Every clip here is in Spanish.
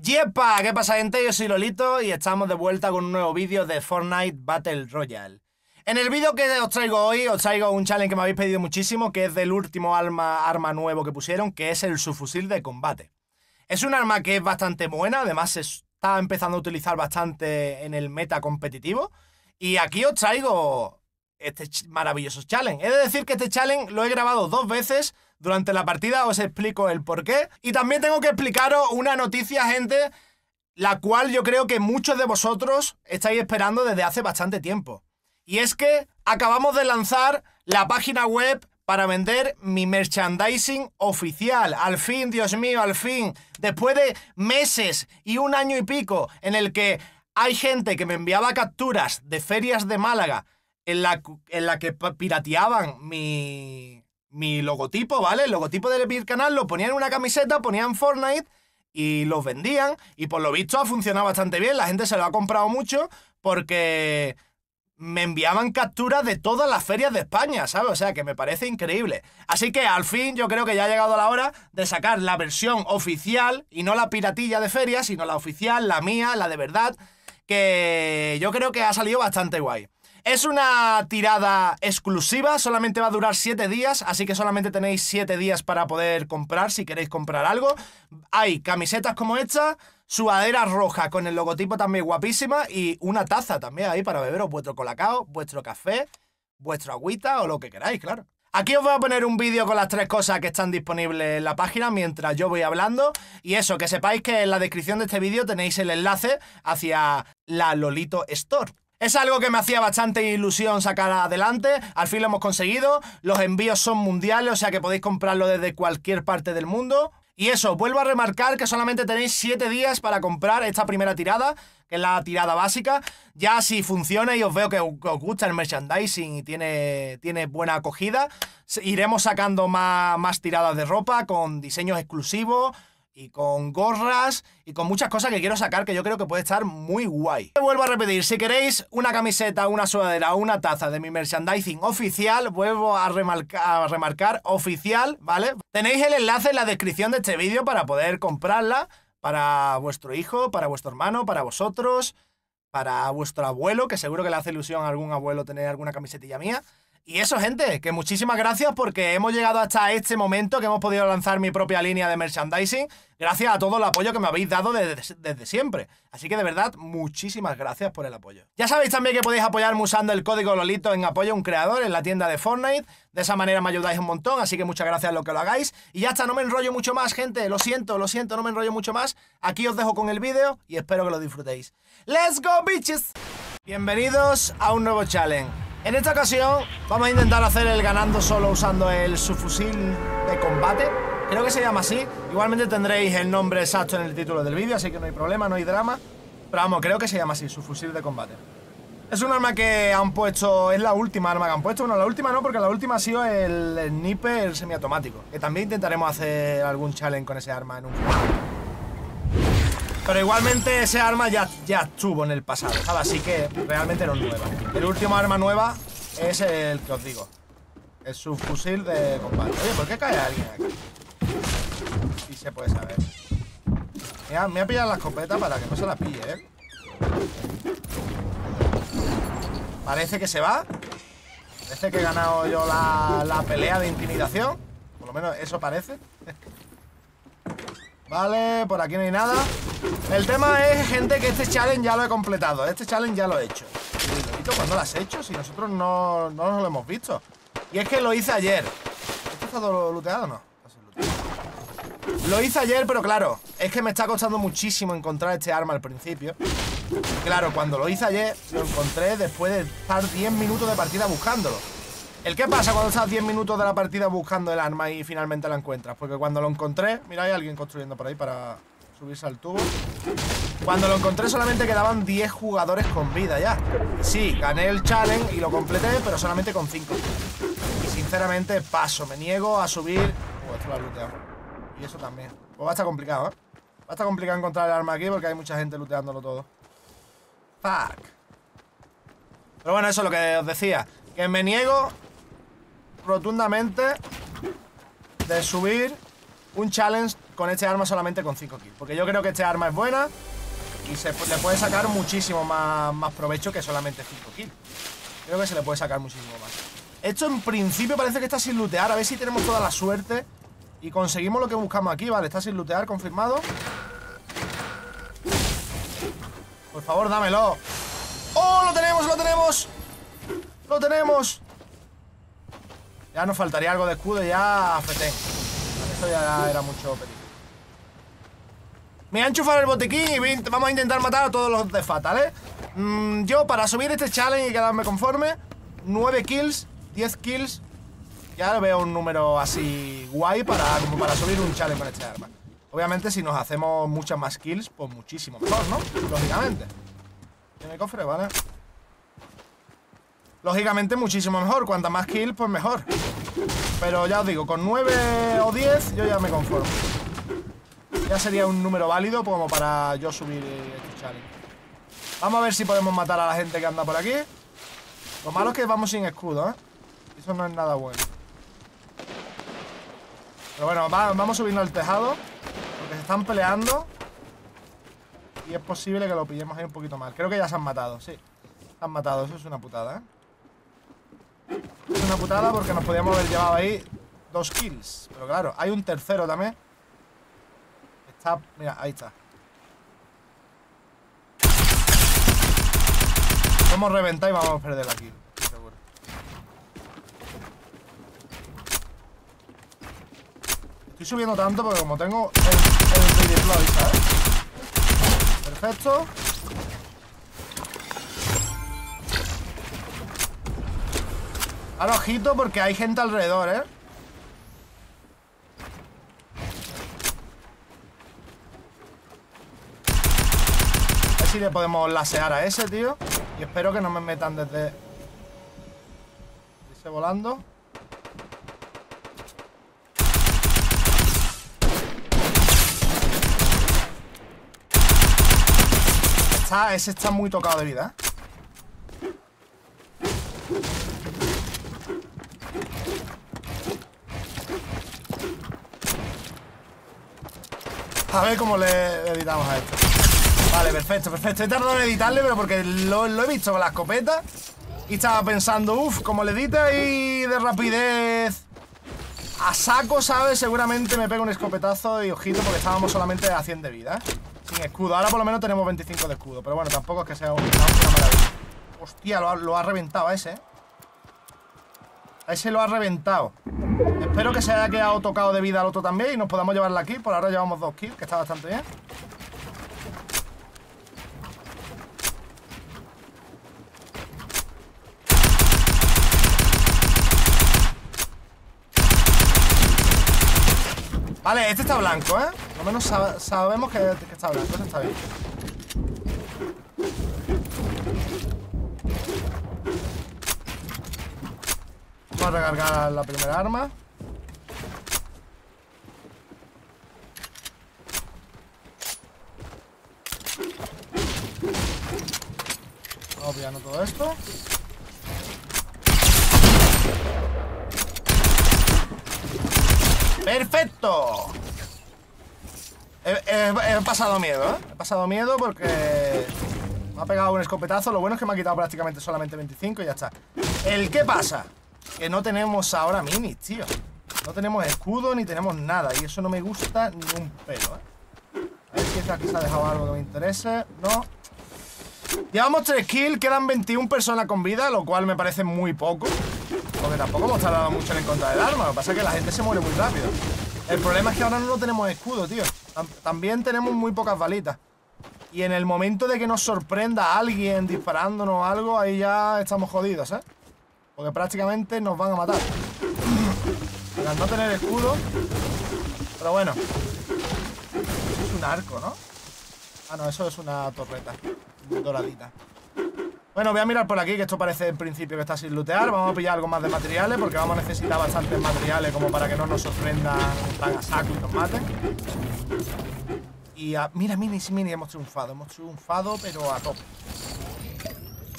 Yepa, ¿qué pasa gente? Yo soy Lolito y estamos de vuelta con un nuevo vídeo de Fortnite Battle Royale. En el vídeo que os traigo hoy, os traigo un challenge que me habéis pedido muchísimo, que es del último arma, arma nuevo que pusieron, que es el subfusil de combate. Es un arma que es bastante buena, además se está empezando a utilizar bastante en el meta competitivo. Y aquí os traigo este maravilloso challenge. He de decir que este challenge lo he grabado dos veces durante la partida, os explico el por qué. Y también tengo que explicaros una noticia, gente, la cual yo creo que muchos de vosotros estáis esperando desde hace bastante tiempo. Y es que acabamos de lanzar la página web para vender mi merchandising oficial. Al fin, Dios mío, al fin. Después de meses y un año y pico en el que hay gente que me enviaba capturas de ferias de Málaga en la, en la que pirateaban mi, mi logotipo, ¿vale? El logotipo del canal lo ponían en una camiseta, ponían Fortnite y los vendían. Y por lo visto ha funcionado bastante bien. La gente se lo ha comprado mucho porque me enviaban capturas de todas las ferias de España, ¿sabes? O sea que me parece increíble. Así que al fin yo creo que ya ha llegado la hora de sacar la versión oficial y no la piratilla de ferias, sino la oficial, la mía, la de verdad, que yo creo que ha salido bastante guay. Es una tirada exclusiva, solamente va a durar 7 días, así que solamente tenéis 7 días para poder comprar si queréis comprar algo. Hay camisetas como esta, sudadera roja con el logotipo también guapísima y una taza también ahí para beberos vuestro colacao, vuestro café, vuestra agüita o lo que queráis, claro. Aquí os voy a poner un vídeo con las tres cosas que están disponibles en la página mientras yo voy hablando. Y eso, que sepáis que en la descripción de este vídeo tenéis el enlace hacia la Lolito Store. Es algo que me hacía bastante ilusión sacar adelante, al fin lo hemos conseguido, los envíos son mundiales, o sea que podéis comprarlo desde cualquier parte del mundo. Y eso, vuelvo a remarcar que solamente tenéis 7 días para comprar esta primera tirada, que es la tirada básica. Ya si funciona y os veo que os gusta el merchandising y tiene, tiene buena acogida, iremos sacando más, más tiradas de ropa con diseños exclusivos, y con gorras y con muchas cosas que quiero sacar que yo creo que puede estar muy guay. Vuelvo a repetir, si queréis una camiseta, una sudadera una taza de mi merchandising oficial, vuelvo a remarcar, a remarcar oficial, ¿vale? Tenéis el enlace en la descripción de este vídeo para poder comprarla para vuestro hijo, para vuestro hermano, para vosotros, para vuestro abuelo, que seguro que le hace ilusión a algún abuelo tener alguna camisetilla mía. Y eso, gente, que muchísimas gracias porque hemos llegado hasta este momento que hemos podido lanzar mi propia línea de merchandising, gracias a todo el apoyo que me habéis dado desde, siempre. Así que de verdad, muchísimas gracias por el apoyo. Ya sabéis también que podéis apoyarme usando el código Lolito en apoyo a un creador en la tienda de Fortnite. De esa manera me ayudáis un montón, así que muchas gracias a lo que lo hagáis. Y ya está, no me enrollo mucho más, gente. Lo siento, lo siento, no me enrollo mucho más. Aquí os dejo con el vídeo y espero que lo disfrutéis. ¡Let's go, bitches! Bienvenidos a un nuevo challenge. En esta ocasión vamos a intentar hacer el ganando solo usando el subfusil de combate. Creo que se llama así. Igualmente tendréis el nombre exacto en el título del vídeo, así que no hay problema, no hay drama. Pero vamos, creo que se llama así, subfusil de combate. Es un arma que han puesto, es la última arma que han puesto. Bueno, la última no, porque la última ha sido el, sniper semiautomático. Que también intentaremos hacer algún challenge con ese arma en un futuro. Pero igualmente ese arma ya, ya estuvo en el pasado, Así que realmente no es nueva. El último arma nueva es el que os digo. Es su fusil de combate. Oye, ¿por qué cae alguien aquí? Sí se puede saber. Me voy a pillar la escopeta para que no se la pille, ¿eh? Parece que se va. Parece que he ganado yo la, la pelea de intimidación. Por lo menos eso parece. Vale, por aquí no hay nada. El tema es, gente, que este challenge ya lo he completado. Este challenge ya lo he hecho. ¿Y cuándo lo has hecho? Si nosotros no, no nos lo hemos visto Y es que lo hice ayer. ¿Esto está todo looteado o no? Lo hice ayer, pero claro Es que me está costando muchísimo encontrar este arma al principio. Claro, cuando lo hice ayer Lo encontré después de estar 10 minutos de partida buscándolo ¿El qué pasa cuando estás 10 minutos de la partida buscando el arma y finalmente la encuentras? Porque cuando lo encontré, mira, hay alguien construyendo por ahí para subirse al tubo. Cuando lo encontré solamente quedaban 10 jugadores con vida ya. Sí, gané el challenge y lo completé, pero solamente con 5. Y sinceramente paso, me niego a subir... Uh, esto lo ha looteado. Y eso también. Pues va a estar complicado, ¿eh? Va a estar complicado encontrar el arma aquí porque hay mucha gente looteándolo todo. Fuck. Pero bueno, eso es lo que os decía. Que me niego rotundamente de subir un challenge con este arma solamente con 5 kills. Porque yo creo que este arma es buena y se le puede sacar muchísimo más, más provecho que solamente 5 kills. Creo que se le puede sacar muchísimo más. Esto en principio parece que está sin lootear. A ver si tenemos toda la suerte y conseguimos lo que buscamos aquí. Vale, está sin lootear, confirmado. Por favor, dámelo. ¡Oh, lo tenemos, lo tenemos! ¡Lo tenemos! Ya nos faltaría algo de escudo y ya fetén. Esto ya era mucho peligro. Me voy a enchufar el botiquín y vamos a intentar matar a todos los de Fatal, ¿eh? Mm, yo, para subir este challenge y quedarme conforme 9 kills, 10 kills Ya veo un número así guay para, como para subir un challenge con este arma Obviamente si nos hacemos muchas más kills Pues muchísimo mejor, ¿no? Lógicamente Tiene cofre, ¿vale? Lógicamente muchísimo mejor. Cuanta más kills, pues mejor. Pero ya os digo, con 9 o 10 Yo ya me conformo. Ya sería un número válido Como para yo subir este challenge. Vamos a ver si podemos matar a la gente que anda por aquí. Lo malo es que vamos sin escudo, ¿eh? Eso no es nada bueno. Pero bueno, vamos subiendo al tejado Porque se están peleando. Y es posible que lo pillemos ahí un poquito mal. Creo que ya se han matado, sí. Se han matado, eso es una putada, ¿eh? Una putada porque nos podíamos haber llevado ahí Dos kills Pero claro, hay un tercero también Está, mira, ahí está Vamos a reventar y vamos a perder aquí. Seguro. Estoy subiendo tanto porque como tengo el, el redeploy, ¿sabes? Perfecto. Ahora ojito porque hay gente alrededor, ¿eh? A ver si le podemos lasear a ese, tío. Y espero que no me metan desde... Dice volando. Está, ese está muy tocado de vida. A ver cómo le editamos a esto. Vale, perfecto, perfecto. He tardado en editarle, pero porque lo, he visto con la escopeta y estaba pensando, uff, como le edita ahí de rapidez a saco, ¿sabes? Seguramente me pega un escopetazo y ojito porque estábamos solamente a 100 de vida, Sin escudo. Ahora por lo menos tenemos 25 de escudo, pero bueno, tampoco es que sea maravilla. Hostia, lo ha, lo ha reventado ese, ¿eh? Ese lo ha reventado. Espero que se haya quedado tocado de vida al otro también y nos podamos llevarla aquí. Por ahora llevamos dos kills, que está bastante bien. Vale, este está blanco, ¿eh? Al menos sabemos que, está blanco, eso está bien. Vamos a recargar la primera arma. Pillando todo esto. ¡Perfecto! He, pasado miedo, ¿eh? He pasado miedo porque me ha pegado un escopetazo. Lo bueno es que me ha quitado prácticamente solamente 25 y ya está. ¿El qué pasa? Que no tenemos ahora minis, tío. No tenemos escudo ni tenemos nada. Y eso no me gusta ni un pelo, ¿eh? A ver si aquí se ha dejado algo que me interese. No. Llevamos 3 kills, quedan 21 personas con vida, lo cual me parece muy poco. Porque tampoco hemos tardado mucho en encontrar el arma. Lo que pasa es que la gente se muere muy rápido. El problema es que ahora no tenemos escudo, tío. También tenemos muy pocas balitas. Y en el momento de que nos sorprenda alguien disparándonos algo, ahí ya estamos jodidos, ¿eh? Porque prácticamente nos van a matar. Al no tener escudo. Pero bueno. Es un arco, ¿no? Ah, no, eso es una torreta. Doradita. Bueno, voy a mirar por aquí, que esto parece en principio que está sin lootear. Vamos a pillar algo más de materiales, porque vamos a necesitar bastantes materiales como para que no nos sorprendan tan a saco y nos maten. Y a... mira, mini, mini, hemos triunfado. Hemos triunfado, pero a tope.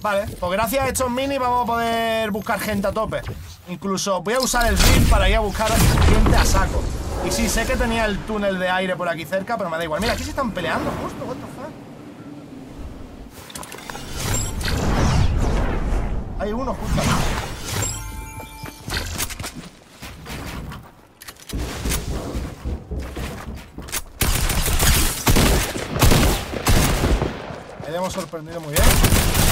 Vale, pues gracias a estos mini vamos a poder buscar gente a tope. Incluso voy a usar el ring para ir a buscar gente a saco. Y sí, sé que tenía el túnel de aire por aquí cerca, pero me da igual. Mira, aquí se están peleando justo, what the fuck. Hay uno justo aquí. Hemos sorprendido muy bien.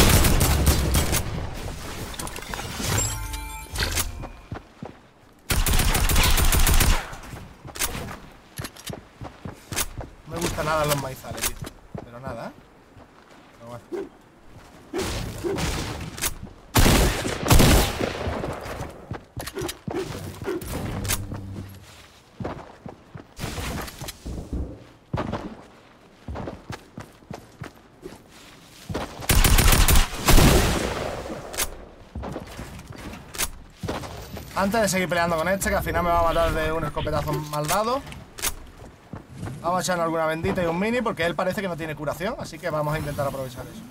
Los maizales, tío. Pero nada, ¿eh? Pero bueno. Antes de seguir peleando con este, que al final me va a matar de un escopetazo mal dado. Vamos a echarle alguna bendita y un mini, porque él parece que no tiene curación, así que vamos a intentar aprovechar eso.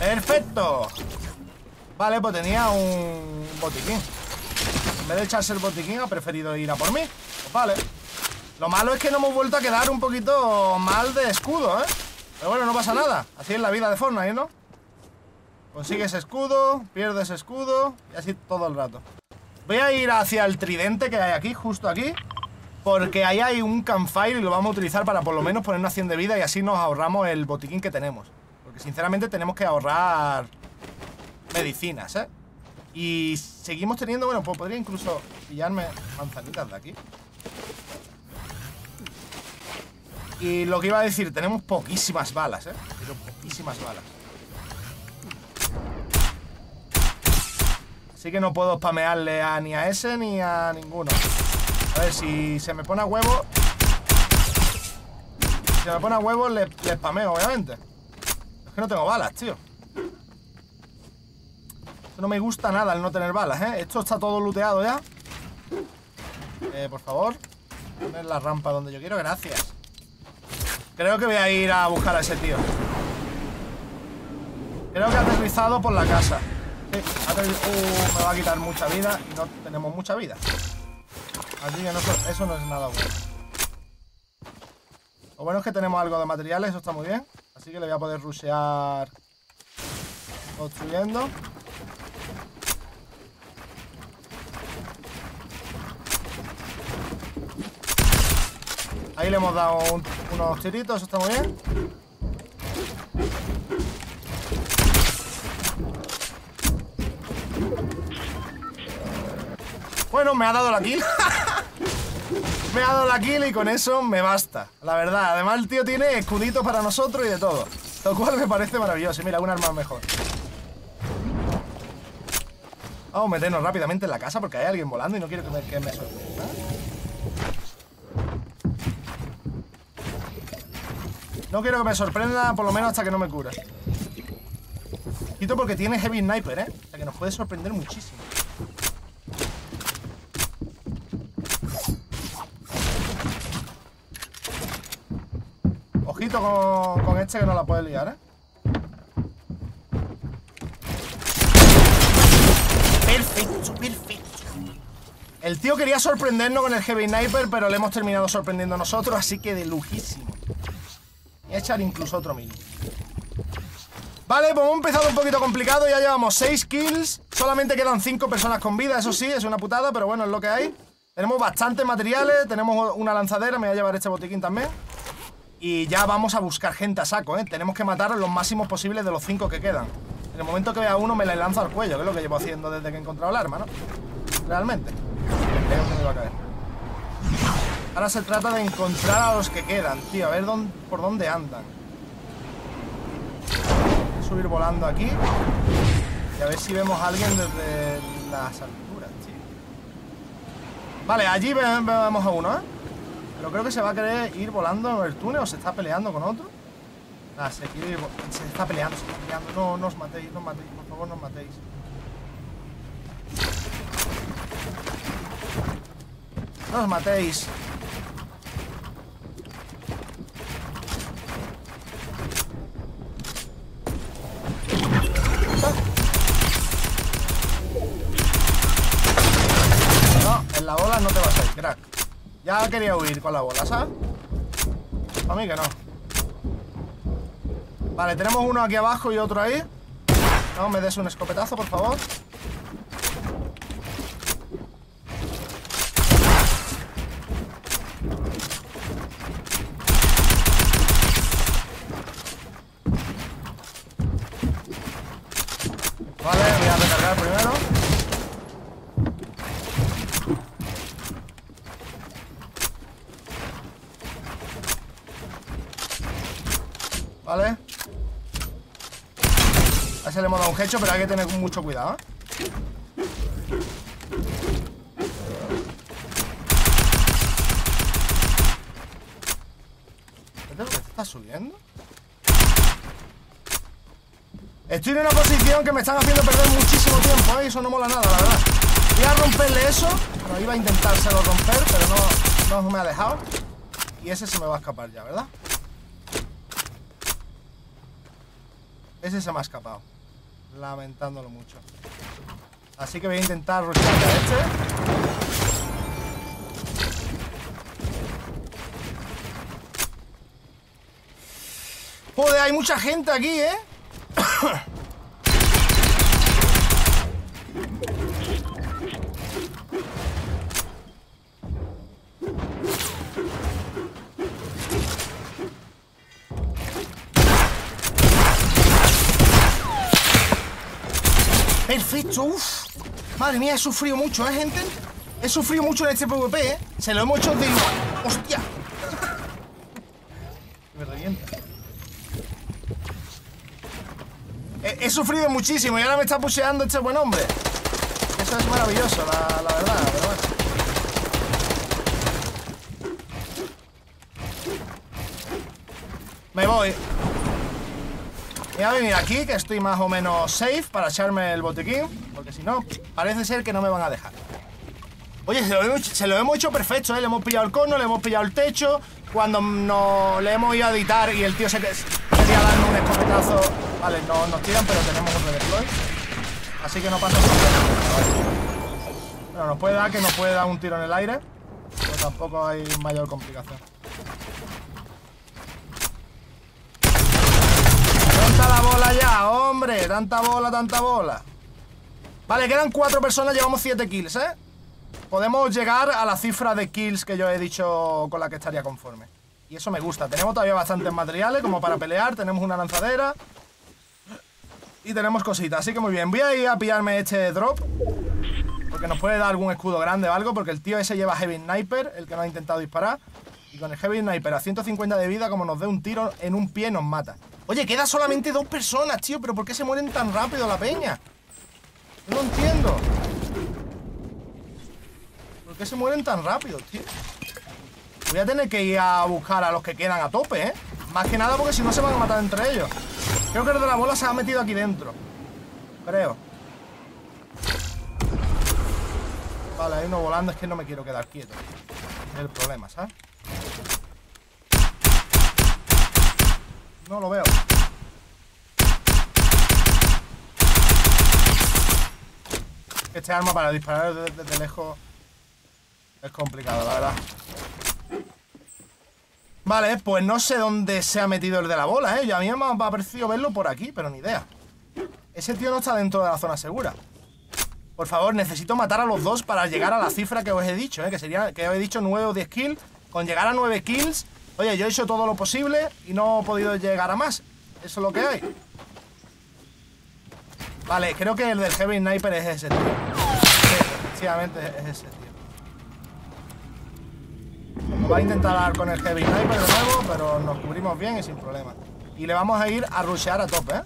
¡Perfecto! Vale, pues tenía un botiquín. En vez de echarse el botiquín, ha preferido ir a por mí. Pues vale. Lo malo es que no hemos vuelto a quedar un poquito mal de escudo, ¿eh? Pero bueno, no pasa nada. Así es la vida de Fortnite, ¿no? Consigues escudo, pierdes escudo y así todo el rato. Voy a ir hacia el tridente que hay aquí, justo aquí. Porque ahí hay un campfire y lo vamos a utilizar para por lo menos ponernos 100 de vida y así nos ahorramos el botiquín que tenemos. Porque sinceramente tenemos que ahorrar medicinas, ¿eh? Y seguimos teniendo, bueno, pues podría incluso pillarme manzanitas de aquí. Y lo que iba a decir, tenemos poquísimas balas, ¿eh? Pero poquísimas balas. Así que no puedo spamearle a, ni a ese ni a ninguno. A ver, si se me pone a huevo... Si se me pone a huevo, le, le spameo, obviamente. Es que no tengo balas, tío. Esto no me gusta nada el no tener balas, ¿eh? Esto está todo looteado ya. Eh, por favor. Poner la rampa donde yo quiero, gracias. Creo que voy a ir a buscar a ese tío. Creo que ha aterrizado por la casa. Uh, me va a quitar mucha vida y no tenemos mucha vida. Así que eso no es nada bueno. Lo bueno es que tenemos algo de materiales, eso está muy bien. Así que le voy a poder rushear construyendo. Ahí le hemos dado unos tiritos, eso está muy bien. Bueno, me ha dado la kill. me ha dado la kill y con eso me basta. La verdad, además el tío tiene escuditos para nosotros y de todo. Lo cual me parece maravilloso. Mira, un arma mejor. Vamos a meternos rápidamente en la casa porque hay alguien volando y no quiero que me, que me sorprenda. No quiero que me sorprenda, por lo menos hasta que no me cure. Quito porque tiene Heavy Sniper, ¿eh? O sea que nos puede sorprender muchísimo. Con este que no la puede liar, ¿eh? Perfecto, perfecto. El tío quería sorprendernos con el Heavy Sniper, pero le hemos terminado sorprendiendo a nosotros, así que de lujísimo. Voy a echar incluso otro mini. Vale, pues hemos empezado un poquito complicado, ya llevamos 6 kills, solamente quedan 5 personas con vida, eso sí, es una putada, pero bueno, es lo que hay. Tenemos bastantes materiales, tenemos una lanzadera, me voy a llevar este botiquín también. Y ya vamos a buscar gente a saco, ¿eh? Tenemos que matar los máximos posibles de los 5 que quedan. En el momento que vea uno me le lanzo al cuello, que es lo que llevo haciendo desde que he encontrado el arma, ¿no? Realmente. Que. Ahora se trata de encontrar a los que quedan, tío, a ver dónde, por dónde andan. Subir volando aquí y a ver si vemos a alguien desde las alturas, tío. Vale, allí vemos a uno, ¿eh? Pero creo que se va a querer ir volando en el túnel o se está peleando con otro. Ah, se quiere ir, se está peleando, se está peleando. No, no os matéis, no os matéis, por favor, no os matéis. No os matéis. Ya quería huir con la bola, ¿sabes? A mí que no. Vale, tenemos uno aquí abajo y otro ahí. No, me des un escopetazo, por favor. Vale, voy a recargar primero. Vale. A ese le hemos dado un hecho, pero hay que tener mucho cuidado, ¿eh? ¿Este está subiendo? Estoy en una posición que me están haciendo perder muchísimo tiempo, ¿eh? Eso no mola nada, la verdad. Voy a romperle eso. Iba a intentárselo romper, pero no, no me ha dejado. Y ese se me va a escapar ya, ¿verdad? Ese se me ha escapado. Lamentándolo mucho. Así que voy a intentar rushear a este. Joder, hay mucha gente aquí, ¿eh? Uff. Madre mía, he sufrido mucho, ¿eh, gente? He sufrido mucho en este PvP, ¿eh? Se lo hemos hecho de igual. ¡Hostia! Me revienta. He, he sufrido muchísimo y ahora me está pusheando este buen hombre. Eso es maravilloso, la, la verdad, pero bueno. Me voy. Voy a venir aquí, que estoy más o menos safe para echarme el botiquín. No, parece ser que no me van a dejar. Oye, se lo, hemos, hecho perfecto, ¿eh? Le hemos pillado el cono, le hemos pillado el techo. Cuando no, le hemos ido a editar y el tío se quería darme un escopetazo. Vale, no nos tiran, pero tenemos otro deploy. Así que no pasa nada. Bueno, nos puede dar que nos puede dar un tiro en el aire. Pero tampoco hay mayor complicación. Tanta la bola ya, hombre. Tanta bola, tanta bola. Vale, quedan cuatro personas, llevamos siete kills, ¿eh? Podemos llegar a la cifra de kills que yo he dicho con la que estaría conforme. Y eso me gusta. Tenemos todavía bastantes materiales como para pelear. Tenemos una lanzadera. Y tenemos cositas. Así que muy bien. Voy a ir a pillarme este drop. Porque nos puede dar algún escudo grande o algo. Porque el tío ese lleva Heavy Sniper, el que nos ha intentado disparar. Y con el Heavy Sniper a 150 de vida, como nos dé un tiro en un pie, nos mata. Oye, queda solamente dos personas, tío. ¿Pero por qué se mueren tan rápido la peña? No entiendo. ¿Por qué se mueren tan rápido, tío? Voy a tener que ir a buscar a los que quedan a tope, ¿eh? Más que nada porque si no se van a matar entre ellos. Creo que el de la bola se ha metido aquí dentro. Creo. Vale, hay uno volando. Es que no me quiero quedar quieto. Es el problema, ¿sabes? No lo veo. Este arma para disparar desde, lejos es complicado, la verdad. Vale, pues no sé dónde se ha metido el de la bola, ¿eh? Y a mí me ha parecido verlo por aquí, pero ni idea. Ese tío no está dentro de la zona segura. Por favor, necesito matar a los dos para llegar a la cifra que os he dicho, ¿eh? Que sería, que os dicho 9 o 10 kills. Con llegar a 9 kills... Oye, yo he hecho todo lo posible y no he podido llegar a más. Eso es lo que hay. Vale, creo que el del Heavy Sniper es ese tío. Sí, efectivamente es ese tío. Va a intentar dar con el Heavy Sniper de nuevo, pero nos cubrimos bien y sin problema. Y le vamos a ir a rushear a tope, ¿eh?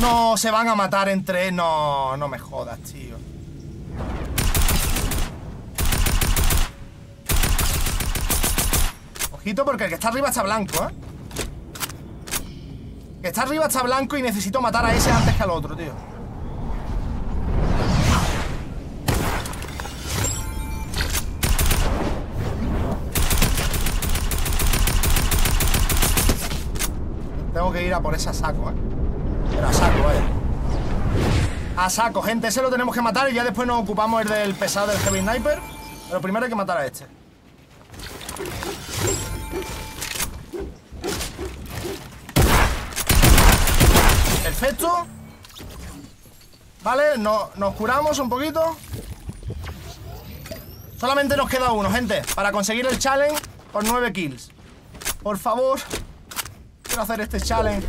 No, se van a matar entre... No, no me jodas, tío. Porque el que está arriba está blanco, ¿eh? El que está arriba está blanco y necesito matar a ese antes que al otro, tío. Tengo que ir a por ese saco, ¿eh? Pero a saco, vaya. A saco, gente, ese lo tenemos que matar y ya después nos ocupamos el del pesado del Heavy Sniper. Pero primero hay que matar a este. Perfecto. Vale, nos curamos un poquito. Solamente nos queda uno, gente Para conseguir el challenge por 9 kills Por favor Quiero hacer este challenge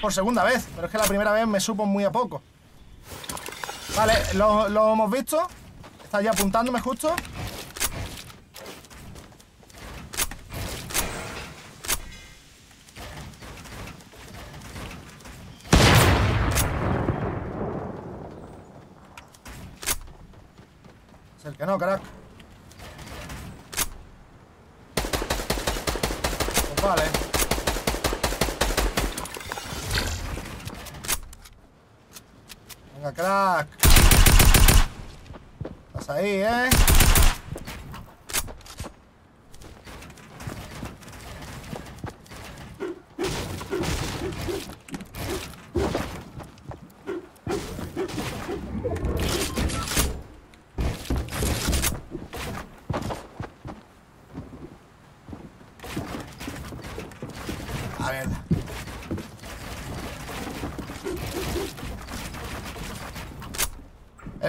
Por segunda vez, pero es que la primera vez me supo muy a poco Vale, lo, lo hemos visto Está ya apuntándome justo que no, carajo Vale. Venga, crack. Estás ahí, ¿eh?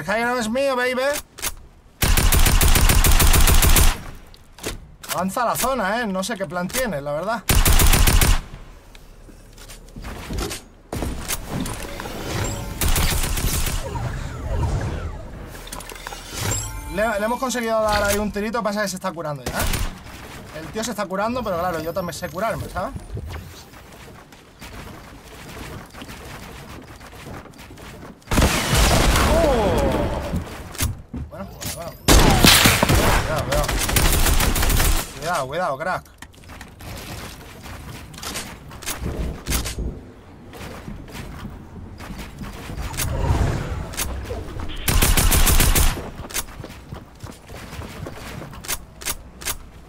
High es mío, baby. Avanza la zona, ¿eh? No sé qué plan tiene, la verdad. Le, hemos conseguido dar ahí un tirito, pasa que se está curando ya. ¿eh? El tío se está curando, pero claro, yo también sé curarme, ¿sabes? Crack.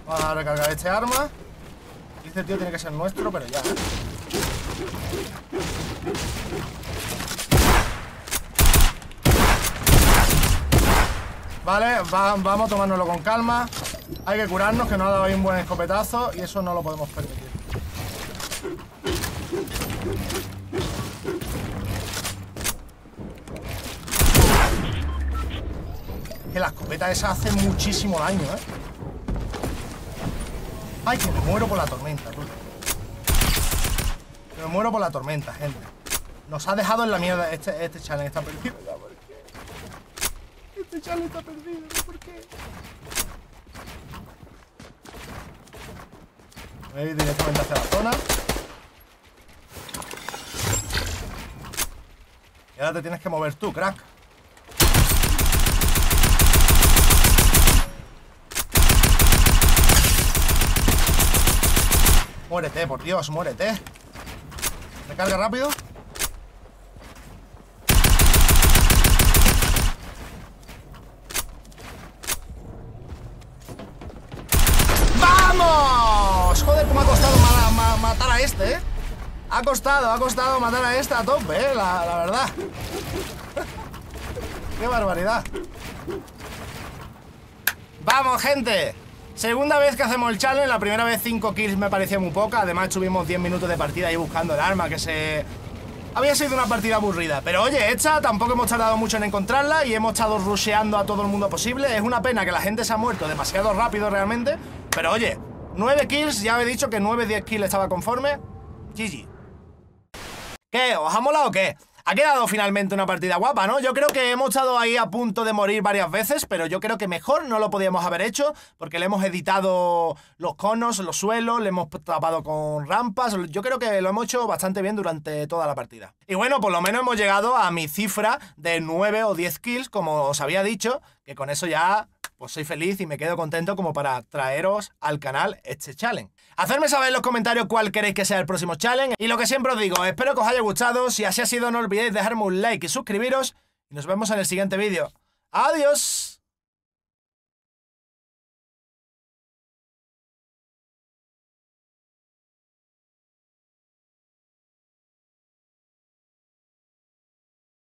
Vamos a recargar este arma. Dice tío tiene que ser nuestro, pero ya. Vale, vamos a tomárnoslo con calma. Hay que curarnos, que nos ha dado ahí un buen escopetazo y eso no lo podemos permitir. Que la escopeta esa hace muchísimo daño, ¿eh? Ay, que me muero por la tormenta, tú. Me muero por la tormenta, gente. Nos ha dejado en la mierda este, este challenge está perdido. Este challenge está perdido, ¿por qué? Voy directamente hacia la zona. Y ahora te tienes que mover tú, crack. Muérete, por Dios, muérete. Recarga rápido. Este, ¿eh? Ha costado, ha costado matar a esta a tope, ¿eh? La, verdad. ¡Qué barbaridad! ¡Vamos, gente! Segunda vez que hacemos el challenge, la primera vez 5 kills me parecía muy poca Además tuvimos 10 minutos de partida ahí buscando el arma que se... Había sido una partida aburrida Pero oye, esta tampoco hemos tardado mucho en encontrarla Y hemos estado rusheando a todo el mundo posible Es una pena que la gente se ha muerto demasiado rápido realmente Pero oye, 9 kills, ya he dicho que 9-10 kills estaba conforme. GG. ¿Qué? ¿Os ha molado o qué? Ha quedado finalmente una partida guapa, ¿no? Yo creo que hemos estado ahí a punto de morir varias veces, pero yo creo que mejor no lo podíamos haber hecho, porque le hemos editado los conos, los suelos, le hemos tapado con rampas, yo creo que lo hemos hecho bastante bien durante toda la partida. Y bueno, por lo menos hemos llegado a mi cifra de 9 o 10 kills, como os había dicho, que con eso ya pues soy feliz y me quedo contento como para traeros al canal este challenge. Hacedme saber en los comentarios cuál queréis que sea el próximo challenge y lo que siempre os digo, espero que os haya gustado, si así ha sido no olvidéis dejarme un like y suscribiros y nos vemos en el siguiente vídeo. ¡Adiós!